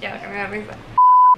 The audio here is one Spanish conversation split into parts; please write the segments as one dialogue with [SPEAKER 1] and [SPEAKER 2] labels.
[SPEAKER 1] Ya, que me da risa.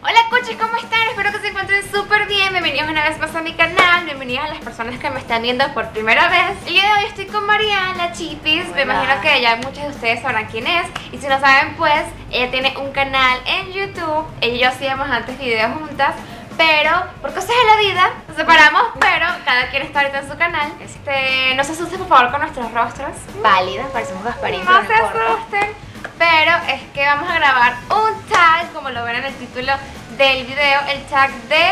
[SPEAKER 1] Hola cuchi, ¿cómo están? Espero que se encuentren súper bien. Bienvenidos una vez más a mi canal. Bienvenidas a las personas que me están viendo por primera vez. El día de hoy estoy con Mariana Chipis. Me
[SPEAKER 2] Hola.
[SPEAKER 1] imagino que ya muchos de ustedes sabrán quién es. Y si no saben, pues ella tiene un canal en YouTube. Ella y yo hacíamos antes videos juntas. Pero por cosas de la vida nos separamos, pero cada quien está ahorita en su canal. Este, no se asusten por favor con nuestros rostros.
[SPEAKER 2] Pálida, parecemos Gasparín,
[SPEAKER 1] No se asusten. Pero es que vamos a grabar un tag, como lo ven en el título del video, el tag de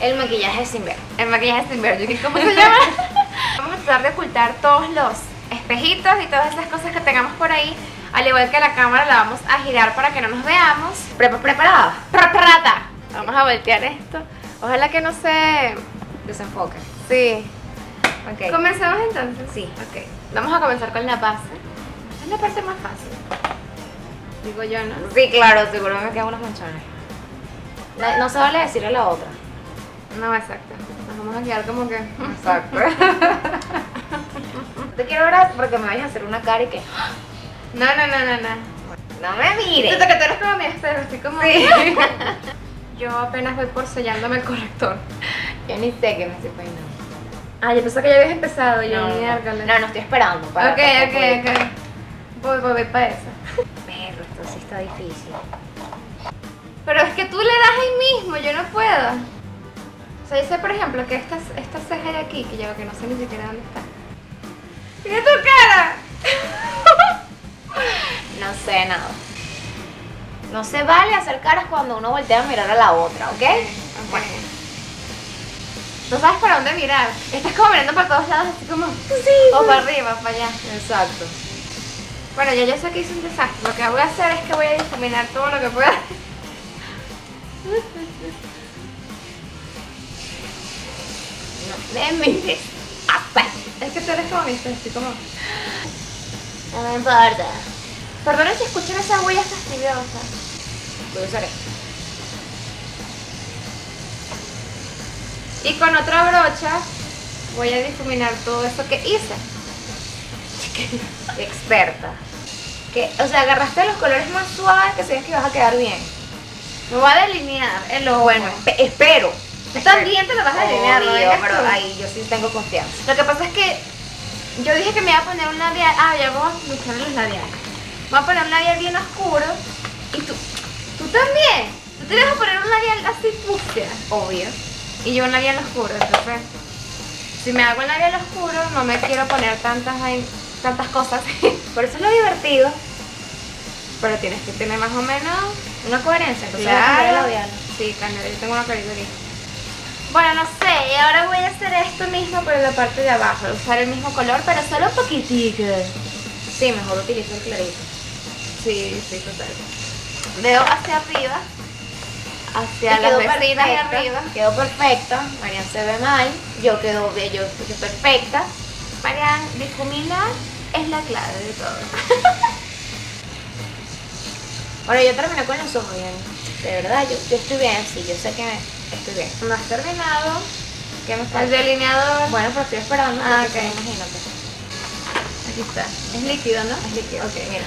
[SPEAKER 2] El maquillaje sin ver.
[SPEAKER 1] el maquillaje sin ver. Yo, ¿qué- ¿Cómo se llama? vamos a tratar de ocultar todos los espejitos y todas esas cosas que tengamos por ahí. Al igual que la cámara la vamos a girar para que no nos veamos.
[SPEAKER 2] Pre- ¿Preparada?
[SPEAKER 1] ¡Prata! Vamos a voltear esto. Ojalá que no se...
[SPEAKER 2] Desenfoque.
[SPEAKER 1] Sí.
[SPEAKER 2] Ok.
[SPEAKER 1] ¿Comenzamos entonces?
[SPEAKER 2] Sí.
[SPEAKER 1] Ok. Vamos a comenzar con la base. Esta es la parte más fácil. Digo yo, ¿no?
[SPEAKER 2] Sí, claro, seguro me quedan unos manchones. No, no se vale decirle la otra.
[SPEAKER 1] No, exacto. Nos vamos a quedar como que.
[SPEAKER 2] Exacto. Te quiero ahora porque me vayas a hacer una cara y que.
[SPEAKER 1] No, no, no, no, no.
[SPEAKER 2] No me mires.
[SPEAKER 1] Siento que tú eres como mi espejo, estoy como.
[SPEAKER 2] Sí.
[SPEAKER 1] Yo apenas voy por sellándome el corrector.
[SPEAKER 2] Yo ni sé que me estoy peinando.
[SPEAKER 1] Ah, yo pensé que ya habías empezado. Yo,
[SPEAKER 2] no, no, no, no estoy esperando. Para
[SPEAKER 1] ok, ok, ok. Voy, voy, voy para eso.
[SPEAKER 2] Sí está difícil.
[SPEAKER 1] Pero es que tú le das ahí mismo, yo no puedo. O sea, yo sé, por ejemplo, que esta, esta ceja de aquí, que yo que no sé ni siquiera dónde está. ¡Mira tu cara!
[SPEAKER 2] No sé nada. No se vale hacer caras cuando uno voltea a mirar a la otra, ¿ok?
[SPEAKER 1] No sabes para dónde mirar. Estás como mirando para todos lados, así como. O para arriba, para allá.
[SPEAKER 2] Exacto.
[SPEAKER 1] Bueno, ya yo sé que hice un desastre. Lo que voy a hacer es que voy a difuminar todo lo que pueda.
[SPEAKER 2] No me mires. Hasta.
[SPEAKER 1] Es que tú eres como mi así como.
[SPEAKER 2] No me importa.
[SPEAKER 1] Perdona si escuchan esas huellas fastidiosas.
[SPEAKER 2] Voy a usar esto.
[SPEAKER 1] Y con otra brocha voy a difuminar todo eso que hice.
[SPEAKER 2] Experta. Que, o sea, agarraste los colores más suaves que sabes que vas a quedar bien.
[SPEAKER 1] Me voy a delinear el ojo.
[SPEAKER 2] Bueno, espe- espero.
[SPEAKER 1] Tú también te lo vas a delinear, ¿no?
[SPEAKER 2] Obvio,
[SPEAKER 1] Digas
[SPEAKER 2] pero ahí yo sí tengo confianza.
[SPEAKER 1] Lo que pasa es que yo dije que me iba a poner un labial. Ah, ya vamos a buscar los labiales. Voy a poner un labial bien oscuro. Y tú, tú también. Tú te vas a poner un labial así fucsia.
[SPEAKER 2] Obvio.
[SPEAKER 1] Y yo un labial oscuro. Entonces, si me hago un labial oscuro, no me quiero poner tantas, tantas cosas.
[SPEAKER 2] Por eso es lo divertido.
[SPEAKER 1] Pero tienes que tener más o menos.
[SPEAKER 2] Una coherencia. Entonces
[SPEAKER 1] Claro. Sí, Canela, yo tengo una aquí. Bueno, no sé, y ahora voy a hacer esto mismo, pero en la parte de abajo. Usar el mismo color, pero solo un poquitico.
[SPEAKER 2] Sí, mejor utilizo el clarito.
[SPEAKER 1] Sí, sí, total. Veo hacia arriba, hacia
[SPEAKER 2] Y
[SPEAKER 1] las
[SPEAKER 2] quedó
[SPEAKER 1] vecinas de arriba.
[SPEAKER 2] Quedó perfecta. Marian se ve mal. Yo quedo bien, yo estoy perfecta.
[SPEAKER 1] Marian, difuminar es la clave de todo.
[SPEAKER 2] Bueno, yo terminé con los ojos bien. De verdad, yo, yo estoy bien, sí, yo sé que estoy bien.
[SPEAKER 1] No has terminado.
[SPEAKER 2] ¿Qué me
[SPEAKER 1] El
[SPEAKER 2] falta?
[SPEAKER 1] delineador.
[SPEAKER 2] Bueno, pero estoy esperando.
[SPEAKER 1] Ah, ok.
[SPEAKER 2] no, Imagínate.
[SPEAKER 1] Aquí está. Es líquido, ¿no?
[SPEAKER 2] Es líquido.
[SPEAKER 1] Ok.
[SPEAKER 2] mira.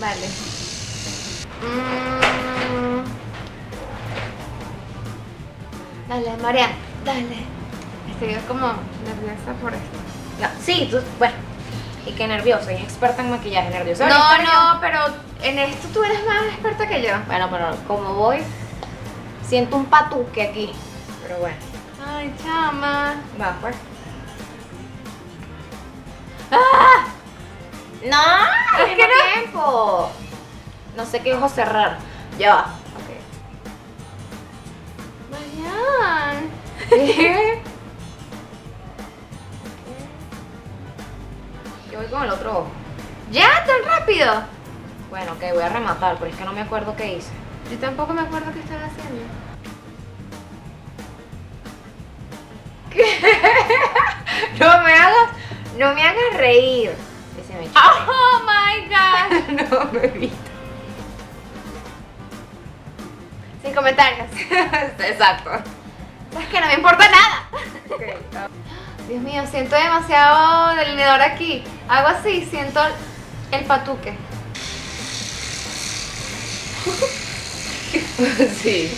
[SPEAKER 1] Vale. Mm. Dale, Marian, dale. Estoy como nerviosa por esto.
[SPEAKER 2] No, sí, tú, bueno. Y qué nerviosa, y es experta en maquillaje, nerviosa.
[SPEAKER 1] No,
[SPEAKER 2] yo.
[SPEAKER 1] no, pero en esto tú eres más experta que yo.
[SPEAKER 2] Bueno, pero como voy, siento un patuque aquí. Pero bueno,
[SPEAKER 1] Ay, chama.
[SPEAKER 2] va pues.
[SPEAKER 1] ¡Ah!
[SPEAKER 2] No,
[SPEAKER 1] Es que
[SPEAKER 2] que
[SPEAKER 1] no-
[SPEAKER 2] tiempo. No sé qué ojo cerrar. Ya va. Ok.
[SPEAKER 1] Marian.
[SPEAKER 2] ¿Qué? Yo voy con el otro ojo.
[SPEAKER 1] ¿Ya? ¿Tan rápido?
[SPEAKER 2] Bueno, ok, voy a rematar, pero es que no me acuerdo qué hice.
[SPEAKER 1] Yo tampoco me acuerdo qué estaba haciendo.
[SPEAKER 2] No me hagas, no me hagas reír. Ese me echó.
[SPEAKER 1] Oh my god.
[SPEAKER 2] no me evito.
[SPEAKER 1] Sin comentarios.
[SPEAKER 2] Exacto.
[SPEAKER 1] Es que no me importa nada.
[SPEAKER 2] Okay.
[SPEAKER 1] Dios mío, siento demasiado delineador aquí. Hago así, siento el patuque.
[SPEAKER 2] sí.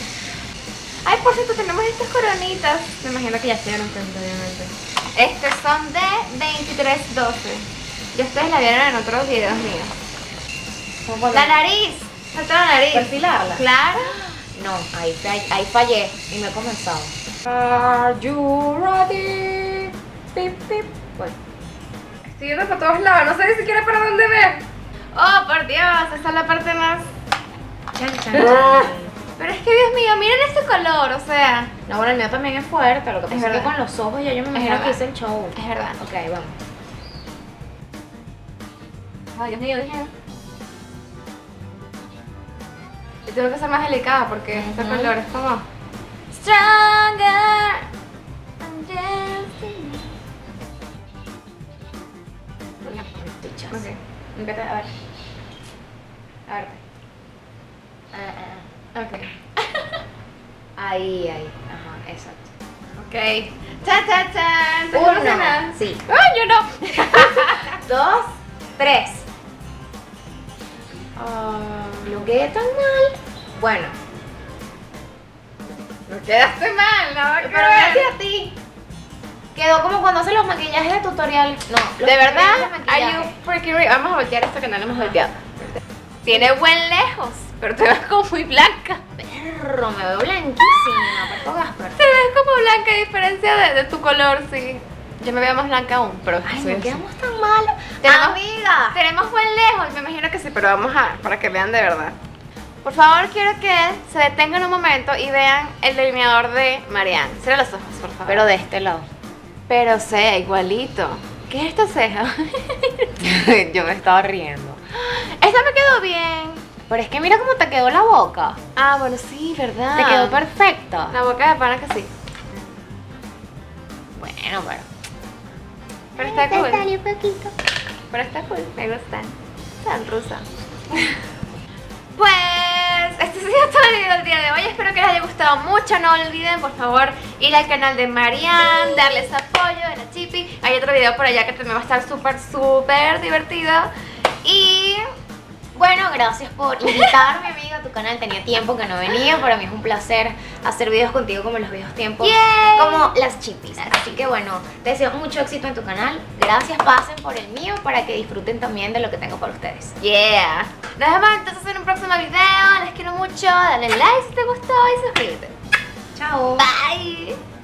[SPEAKER 1] Ay, por cierto, tenemos estas coronitas. Me imagino que ya se dieron cuenta, obviamente. Estos son de 23.12. Ya ustedes la vieron en otros videos míos. La nariz. Falta la nariz.
[SPEAKER 2] ¿Perfilarla?
[SPEAKER 1] Claro.
[SPEAKER 2] No, ahí, ahí fallé y me he comenzado. Are you ready? Pip, pip. Bueno.
[SPEAKER 1] Estoy yendo para todos lados, no sé ni siquiera para dónde ver. Oh, por Dios, esa es la parte más.
[SPEAKER 2] Chan, chan, chan.
[SPEAKER 1] Pero es que, Dios mío, miren ese color, o sea.
[SPEAKER 2] No, bueno, el mío también es fuerte. Lo que pasa es, que
[SPEAKER 1] verdad.
[SPEAKER 2] con los ojos ya yo me imagino que hice el show.
[SPEAKER 1] Es verdad.
[SPEAKER 2] Ok, vamos.
[SPEAKER 1] Ay, Dios mío, Dios mío. Y tengo que ser más delicada porque este
[SPEAKER 2] Ujú.
[SPEAKER 1] color es como. Stronger. Ok. Empieza, a ver. A ver.
[SPEAKER 2] Ah, ah,
[SPEAKER 1] Ok.
[SPEAKER 2] ah. Ahí, ahí. Ajá, exacto.
[SPEAKER 1] Ok. Ta. ¿Estás emocionada?
[SPEAKER 2] Uno. Sí.
[SPEAKER 1] Ay, yo no.
[SPEAKER 2] Dos, tres. No quedé tan mal. Bueno,
[SPEAKER 1] no quedaste mal, que
[SPEAKER 2] pero gracias a ti. Quedó como cuando hacen los maquillajes de tutorial. No,
[SPEAKER 1] De verdad, are you freaking real? Vamos a voltear esto que no lo hemos volteado. Tiene buen lejos, pero te ves como muy blanca.
[SPEAKER 2] Perro, me veo blanquísima. Parezco Gasper.
[SPEAKER 1] Te ves como blanca a diferencia de, de tu color, sí. Yo me veo más blanca aún, pero
[SPEAKER 2] Ay, no quedamos tan mal.
[SPEAKER 1] Tenemos-
[SPEAKER 2] Amiga.
[SPEAKER 1] Tenemos buen lejos, me imagino que sí, pero vamos a, para que vean de verdad. Por favor, quiero que se detengan un momento y vean el delineador de Marianne. Cierra los ojos, por favor.
[SPEAKER 2] Pero de este lado.
[SPEAKER 1] Pero sea igualito. ¿Qué es esta ceja?
[SPEAKER 2] yo me estaba riendo.
[SPEAKER 1] esta me quedó bien.
[SPEAKER 2] Pero es que mira cómo te quedó la boca.
[SPEAKER 1] Ah, bueno, sí, verdad.
[SPEAKER 2] Te quedó perfecta.
[SPEAKER 1] La boca de pana que sí.
[SPEAKER 2] Bueno, pero.
[SPEAKER 1] Pero está cool.
[SPEAKER 2] poquito.
[SPEAKER 1] Pero está cool, me gustan. Tan rusa. Pues este ha sido todo el video del día de hoy. Espero que les haya gustado mucho. No olviden, por favor, ir al canal de Marianne, darles apoyo de la Chippy. Hay otro video por allá que también va a estar súper, súper divertido.
[SPEAKER 2] Bueno, gracias por invitarme, amiga, a tu canal. Tenía tiempo que no venía. Para mí es un placer hacer videos contigo como en los viejos tiempos.
[SPEAKER 1] Yay.
[SPEAKER 2] Como las chipis. Así que bueno, te deseo mucho éxito en tu canal. Gracias, pasen por el mío para que disfruten también de lo que tengo para ustedes.
[SPEAKER 1] yeah. Nos vemos entonces en un próximo video. Les quiero mucho. Dale like si te gustó y suscríbete.
[SPEAKER 2] Chao.
[SPEAKER 1] Bye.